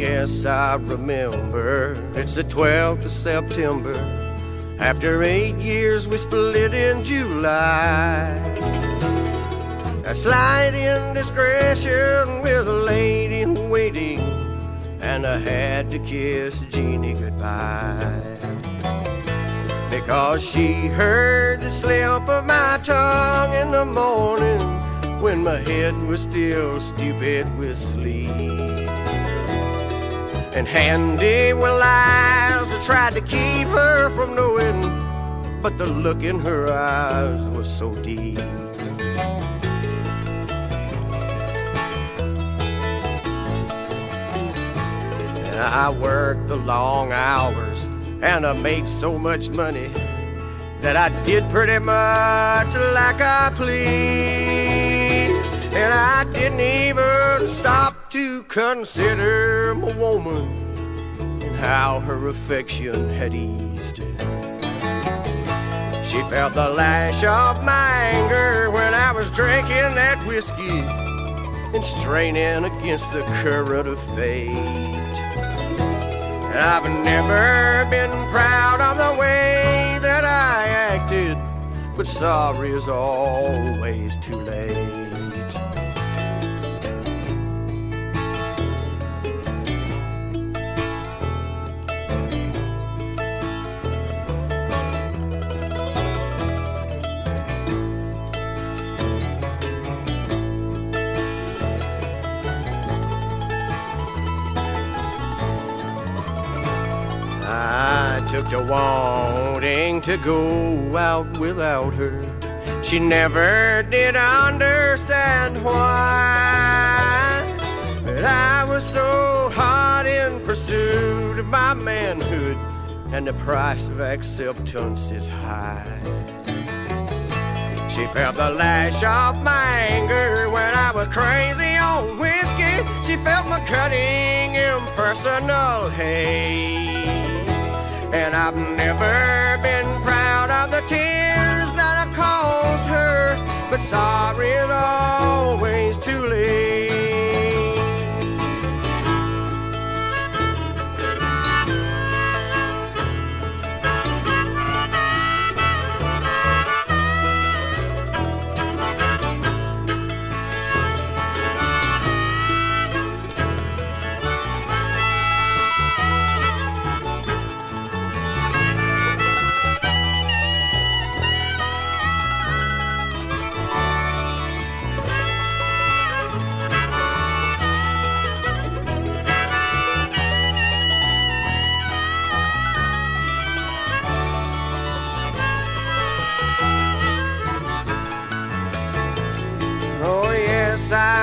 yes, I remember. It's the 12th of September. After eight years, we split in July. A slight indiscretion with a lady in waiting, and I had to kiss Jeanie goodbye. Because she heard the slip of my tongue in the morning when my head was still stupid with sleep. And handy were lies I tried to keep her from knowing, but the look in her eyes was so deep. And I worked the long hours and I made so much money that I did pretty much like I pleased. And I didn't even stop to consider my woman and how her affection had eased. It. She felt the lash of my anger when I was drinking that whiskey and straining against the current of fate. And I've never been proud of the way that I acted, but sorry is always too late. I took to wanting to go out without her. She never did understand why. But I was so hot in pursuit of my manhood, and the price of acceptance is high. She felt the lash of my anger when I was crazy on whiskey. She felt my cutting impersonal hate. And I've never been proud of the tears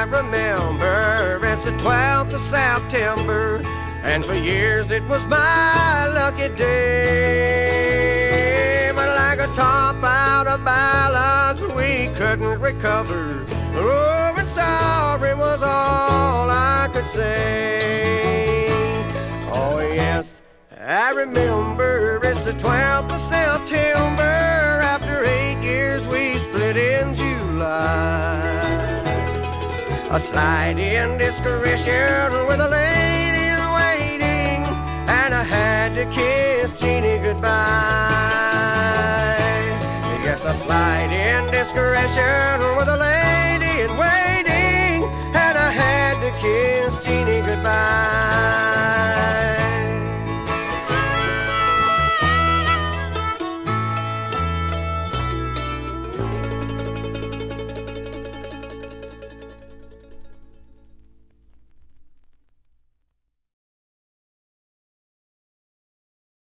remember. It's the 12th of September, and for years it was my lucky day. But like a top out of balance, we couldn't recover. Oh, and sorry was all I could say. Oh, yes, I remember. It's the 12th of September. A slight indiscretion with a lady in waiting, and I had to kiss Jeanie goodbye. Yes, a slight indiscretion with a